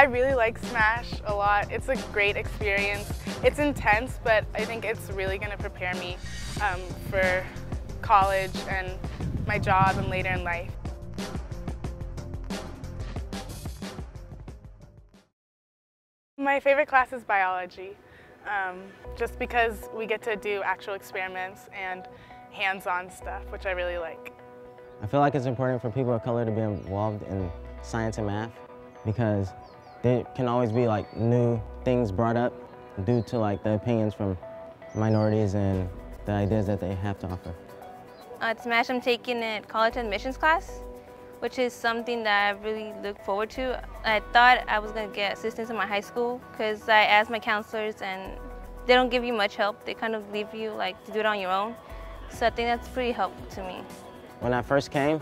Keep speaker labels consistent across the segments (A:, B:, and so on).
A: I really like Smash a lot. It's a great experience. It's intense, but I think it's really going to prepare me um, for college and my job and later in life. My favorite class is biology, um, just because we get to do actual experiments and hands-on stuff, which I really like.
B: I feel like it's important for people of color to be involved in science and math because there can always be like new things brought up due to like the opinions from minorities and the ideas that they have to offer.
C: Uh, at SMASH, I'm taking a college admissions class which is something that I really look forward to. I thought I was going to get assistance in my high school because I asked my counselors and they don't give you much help. They kind of leave you like to do it on your own. So I think that's pretty helpful to me.
B: When I first came,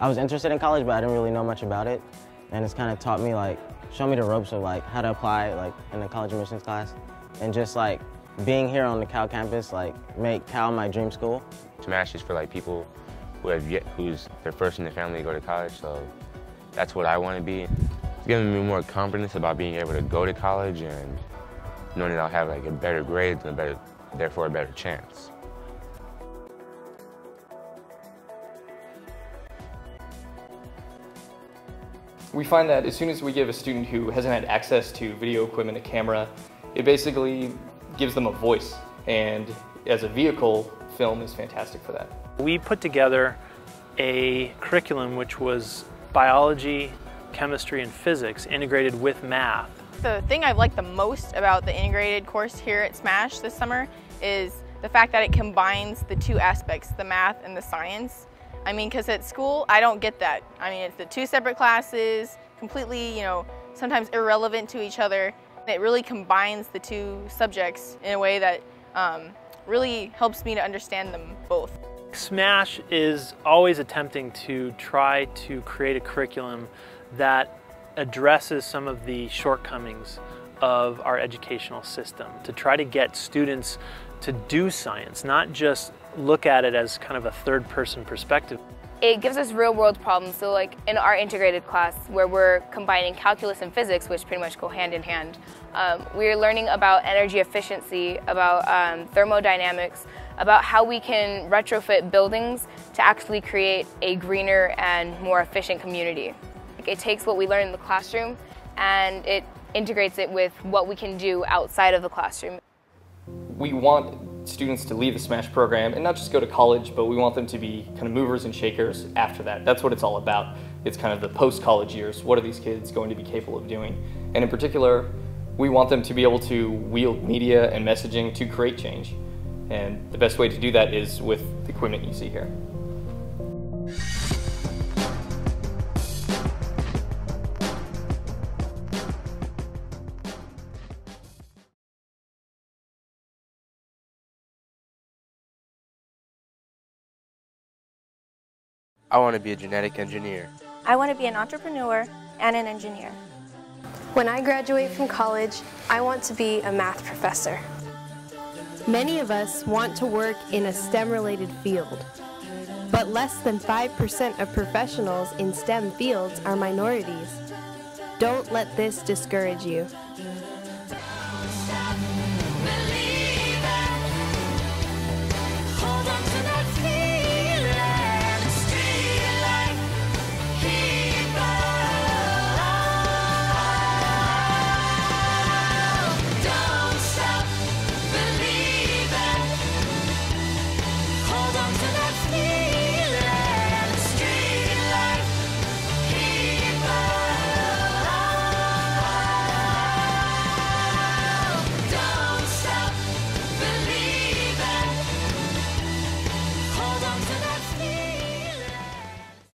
B: I was interested in college, but I didn't really know much about it. And it's kind of taught me like, show me the ropes of like how to apply like in the college admissions class. And just like being here on the Cal campus, like make Cal my dream school.
D: Smash is for like people who have yet, who's their first in the family to go to college. So that's what I want to be. It's giving me more confidence about being able to go to college and knowing that I'll have like a better grades and a better, therefore a better chance.
E: We find that as soon as we give a student who hasn't had access to video equipment, a camera, it basically gives them a voice. And as a vehicle, film is fantastic for that.
F: We put together a curriculum which was biology, chemistry, and physics integrated with math.
G: The thing I've liked the most about the integrated course here at SMASH this summer is the fact that it combines the two aspects, the math and the science. I mean, because at school, I don't get that. I mean, it's the two separate classes, completely, you know, sometimes irrelevant to each other. It really combines the two subjects in a way that um, really helps me to understand them both.
F: SMASH is always attempting to try to create a curriculum that addresses some of the shortcomings of our educational system, to try to get students to do science, not just look at it as kind of a third person perspective.
H: It gives us real world problems. So like in our integrated class where we're combining calculus and physics, which pretty much go hand in hand, um, we're learning about energy efficiency, about um, thermodynamics, about how we can retrofit buildings to actually create a greener and more efficient community. It takes what we learn in the classroom and it integrates it with what we can do outside of the classroom.
E: We want students to leave the SMASH program and not just go to college, but we want them to be kind of movers and shakers after that. That's what it's all about. It's kind of the post-college years. What are these kids going to be capable of doing? And in particular, we want them to be able to wield media and messaging to create change. And the best way to do that is with the equipment you see here.
I: I want to be a genetic engineer.
J: I want to be an entrepreneur and an engineer.
K: When I graduate from college, I want to be a math professor.
L: Many of us want to work in a STEM-related field, but less than 5% of professionals in STEM fields are minorities. Don't let this discourage you.